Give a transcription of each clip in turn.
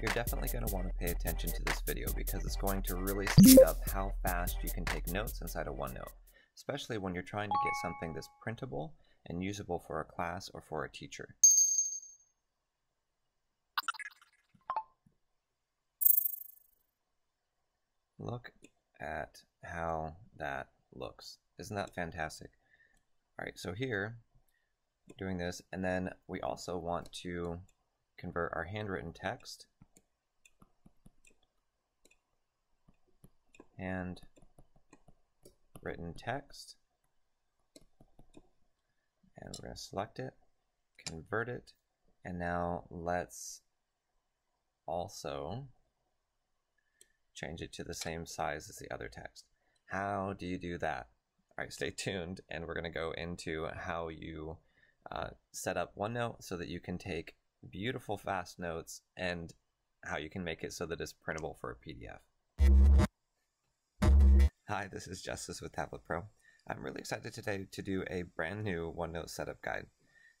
You're definitely going to want to pay attention to this video because it's going to really speed up how fast you can take notes inside of OneNote, especially when you're trying to get something that's printable and usable for a class or for a teacher. Look at how that looks. Isn't that fantastic? All right, so here, doing this, and then we also want to convert our handwritten text and written text. And we're going to select it, convert it, and now let's also change it to the same size as the other text. How do you do that? All right, stay tuned, and we're going to go into how you uh, set up OneNote so that you can take beautiful fast notes and how you can make it so that it's printable for a PDF. Hi, this is Justice with Tablet Pro. I'm really excited today to do a brand new OneNote setup guide.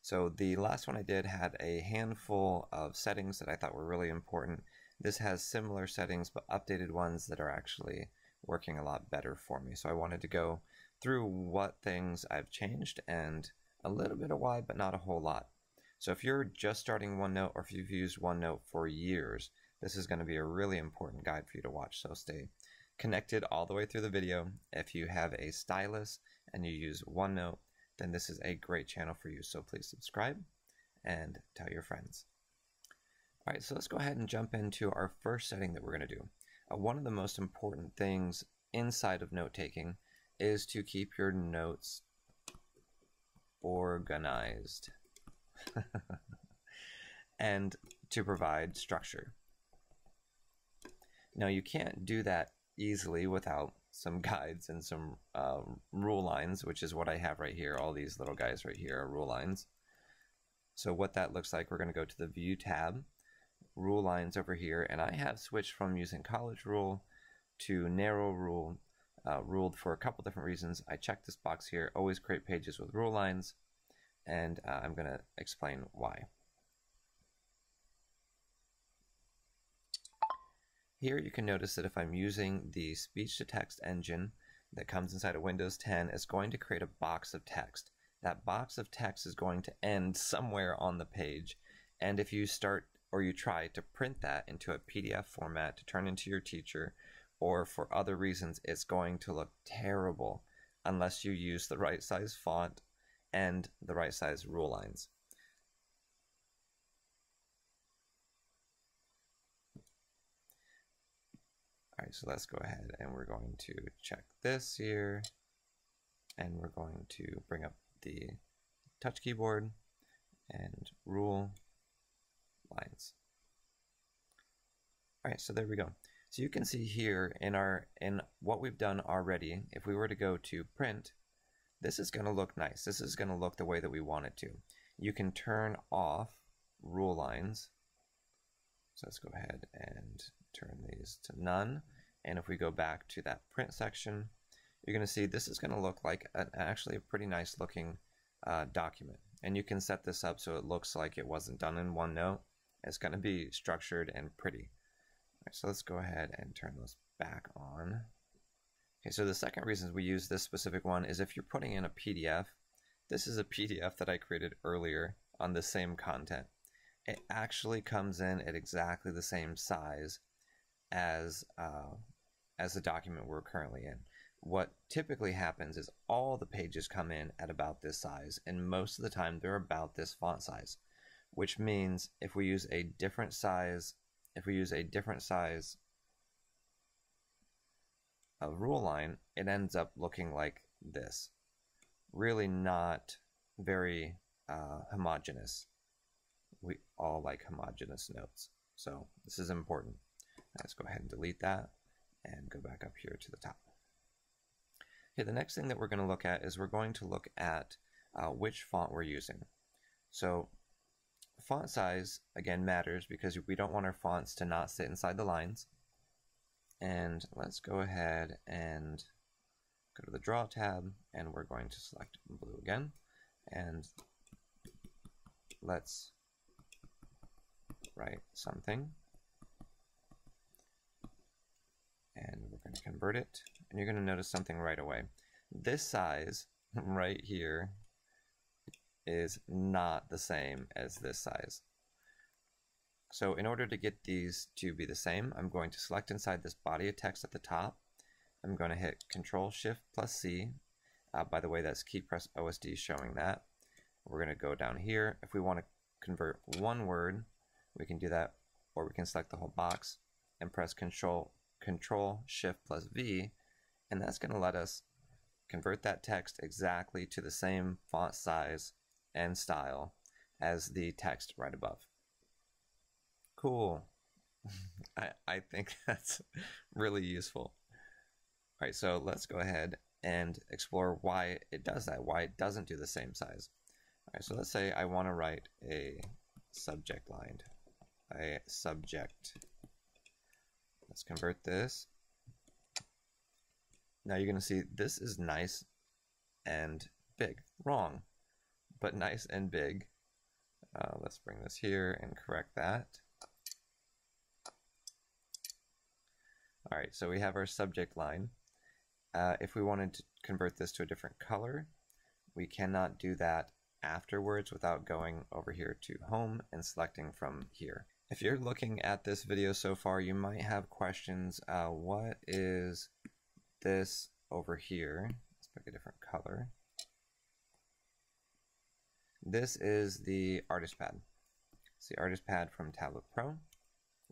So the last one I did had a handful of settings that I thought were really important. This has similar settings but updated ones that are actually working a lot better for me. So I wanted to go through what things I've changed and a little bit of why, but not a whole lot. So if you're just starting OneNote or if you've used OneNote for years, this is going to be a really important guide for you to watch. So stay connected all the way through the video. If you have a stylus and you use OneNote, then this is a great channel for you. So please subscribe and tell your friends. All right, so let's go ahead and jump into our first setting that we're going to do. Uh, one of the most important things inside of note taking is to keep your notes organized and to provide structure. Now, you can't do that easily without some guides and some uh, rule lines, which is what I have right here. All these little guys right here are rule lines. So what that looks like, we're going to go to the View tab, Rule Lines over here, and I have switched from using College Rule to Narrow Rule, uh, ruled for a couple different reasons. I checked this box here, always create pages with rule lines, and uh, I'm going to explain why. Here you can notice that if I'm using the speech-to-text engine that comes inside of Windows 10, it's going to create a box of text. That box of text is going to end somewhere on the page, and if you start or you try to print that into a PDF format to turn into your teacher, or for other reasons, it's going to look terrible unless you use the right size font and the right size rule lines. All right, so let's go ahead and we're going to check this here. And we're going to bring up the touch keyboard and rule lines. All right, so there we go. So you can see here in our in what we've done already, if we were to go to print, this is going to look nice. This is going to look the way that we want it to. You can turn off rule lines. So let's go ahead and turn these to none. And if we go back to that print section, you're going to see this is going to look like actually a pretty nice looking uh, document. And you can set this up so it looks like it wasn't done in OneNote. It's going to be structured and pretty. so let's go ahead and turn those back on. Okay, so the second reason we use this specific one is if you're putting in a PDF, this is a PDF that I created earlier on the same content. It actually comes in at exactly the same size as, uh, as the document we're currently in. What typically happens is all the pages come in at about this size, and most of the time they're about this font size, which means if we use a different size, if we use a different size a rule line, it ends up looking like this. Really not very uh, homogeneous. We all like homogeneous notes. So this is important. Let's go ahead and delete that and go back up here to the top. Okay, the next thing that we're going to look at is we're going to look at uh, which font we're using. So font size, again, matters because we don't want our fonts to not sit inside the lines. And let's go ahead and go to the Draw tab, and we're going to select blue again. And let's write something. And we're going to convert it. And you're going to notice something right away. This size right here is not the same as this size. So in order to get these to be the same, I'm going to select inside this body of text at the top. I'm going to hit Control Shift plus C. Uh, by the way, that's key press OSD showing that. We're going to go down here. If we want to convert one word, we can do that, or we can select the whole box and press Control Control Shift plus V, and that's going to let us convert that text exactly to the same font size and style as the text right above. Cool. I, I think that's really useful. All right, so let's go ahead and explore why it does that, why it doesn't do the same size. All right, so let's say I want to write a subject line, a subject. Let's convert this. Now you're going to see this is nice and big. Wrong, but nice and big. Uh, let's bring this here and correct that. All right, so we have our subject line. Uh, if we wanted to convert this to a different color, we cannot do that afterwards without going over here to home and selecting from here. If you're looking at this video so far, you might have questions. Uh, what is this over here? Let's pick a different color. This is the artist pad. It's the artist pad from Tablet Pro,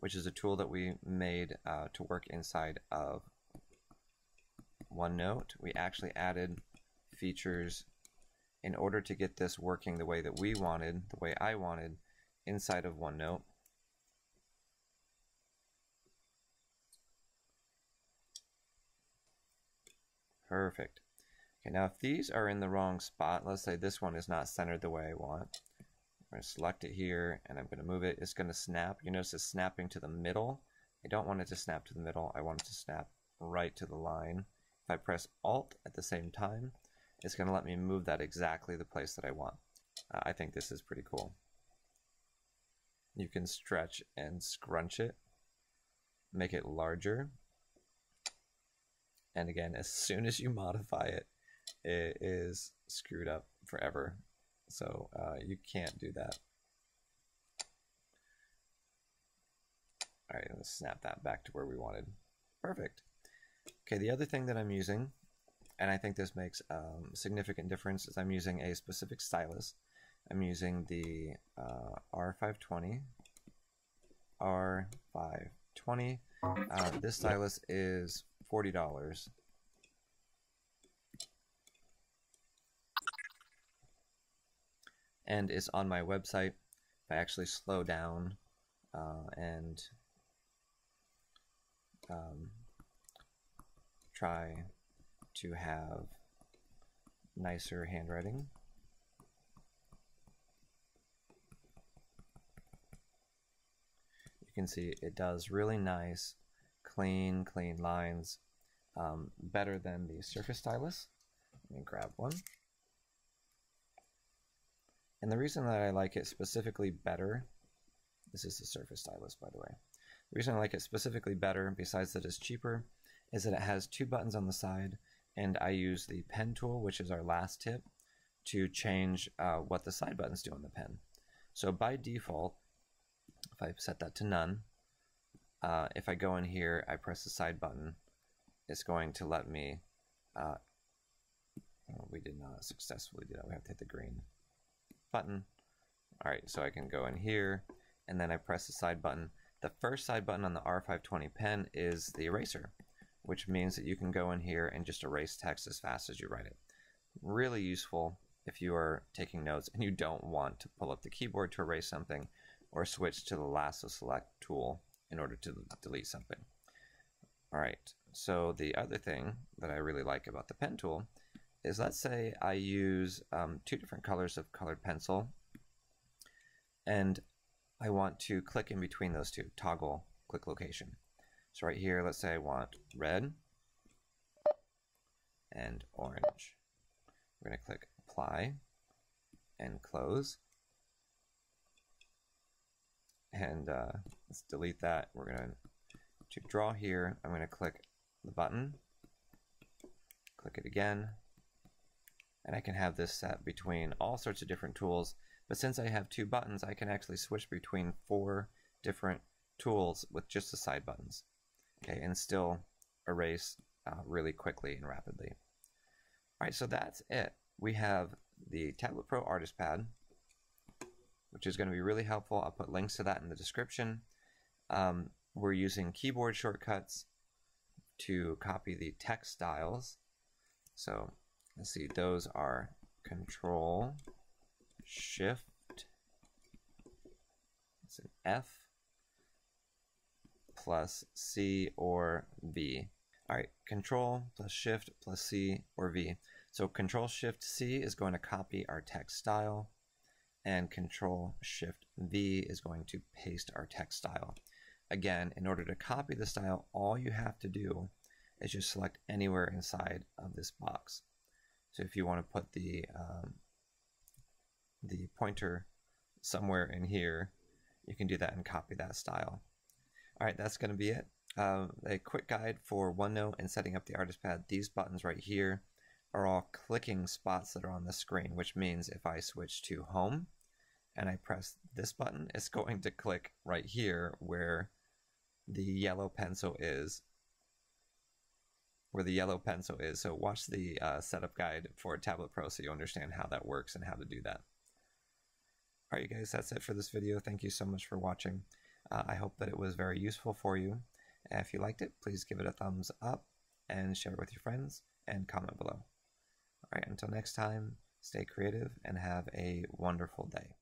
which is a tool that we made uh, to work inside of OneNote. We actually added features in order to get this working the way that we wanted, the way I wanted, inside of OneNote. Perfect. Okay, now if these are in the wrong spot, let's say this one is not centered the way I want. I'm going to select it here and I'm going to move it. It's going to snap. You notice it's snapping to the middle. I don't want it to snap to the middle. I want it to snap right to the line. If I press Alt at the same time, it's going to let me move that exactly the place that I want. Uh, I think this is pretty cool. You can stretch and scrunch it, make it larger. And again, as soon as you modify it, it is screwed up forever. So uh, you can't do that. All right, let's snap that back to where we wanted. Perfect. Okay, the other thing that I'm using, and I think this makes um, significant difference, is I'm using a specific stylus. I'm using the uh, R520. R520. Uh, this stylus is $40. And it's on my website. If I actually slow down uh, and um, try to have nicer handwriting. You can see it does really nice, clean, clean lines, um, better than the Surface Stylus. Let me grab one. And the reason that I like it specifically better, this is the Surface Stylus, by the way. The reason I like it specifically better, besides that it's cheaper, is that it has two buttons on the side, and I use the pen tool, which is our last tip, to change uh, what the side buttons do on the pen. So by default, if I set that to none, uh, if I go in here, I press the side button, it's going to let me, uh, we did not successfully do that, we have to hit the green button. All right, so I can go in here, and then I press the side button. The first side button on the R520 pen is the eraser which means that you can go in here and just erase text as fast as you write it. Really useful if you are taking notes and you don't want to pull up the keyboard to erase something or switch to the lasso select tool in order to delete something. All right, so the other thing that I really like about the pen tool is let's say I use um, two different colors of colored pencil and I want to click in between those two, toggle click location. So right here, let's say I want red and orange. We're going to click apply and close. and uh, let's delete that. We're going to draw here. I'm going to click the button, click it again, and I can have this set between all sorts of different tools. But since I have two buttons, I can actually switch between four different tools with just the side buttons, okay, and still erase uh, really quickly and rapidly. All right, so that's it. We have the Tablet Pro Artist Pad, which is going to be really helpful. I'll put links to that in the description. Um, we're using keyboard shortcuts to copy the text styles. So let's see, those are Control, Shift, it's an F, plus C or V. All right, Control plus Shift plus C or V. So Control Shift C is going to copy our text style, and Control Shift V is going to paste our text style. Again, in order to copy the style, all you have to do is just select anywhere inside of this box. So if you want to put the um, the pointer somewhere in here, you can do that and copy that style. All right, that's going to be it. Uh, a quick guide for OneNote and setting up the artist pad. These buttons right here are all clicking spots that are on the screen, which means if I switch to home and I press this button, it's going to click right here where the yellow pencil is. Where the yellow pencil is. So watch the uh, setup guide for Tablet Pro so you understand how that works and how to do that. Alright you guys, that's it for this video. Thank you so much for watching. Uh, I hope that it was very useful for you. If you liked it, please give it a thumbs up and share it with your friends and comment below. Alright, until next time, stay creative and have a wonderful day.